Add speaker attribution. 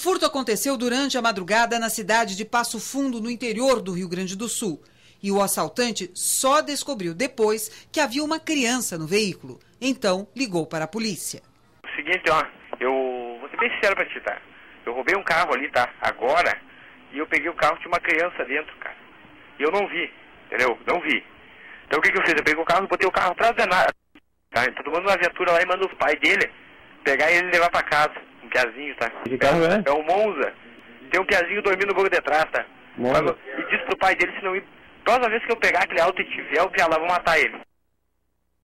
Speaker 1: furto aconteceu durante a madrugada na cidade de Passo Fundo, no interior do Rio Grande do Sul. E o assaltante só descobriu depois que havia uma criança no veículo. Então ligou para a polícia.
Speaker 2: O seguinte, ó, eu vou ser bem sincero pra ti, tá? Eu roubei um carro ali, tá? Agora, e eu peguei o carro, tinha uma criança dentro, cara. E eu não vi, entendeu? Não vi. Então o que, que eu fiz? Eu peguei o carro, botei o carro atrás da nada. Tá? Então tomando uma viatura lá e mando o pai dele pegar ele e levar pra casa. Um piazinho, tá?
Speaker 3: Que carro é?
Speaker 2: É o Monza. Tem um piazinho dormindo no banco de trás, tá?
Speaker 3: Monza.
Speaker 2: E disse pro pai dele se não ir. Próxima vez que eu pegar aquele alto e tiver, o pia lá, vou matar ele.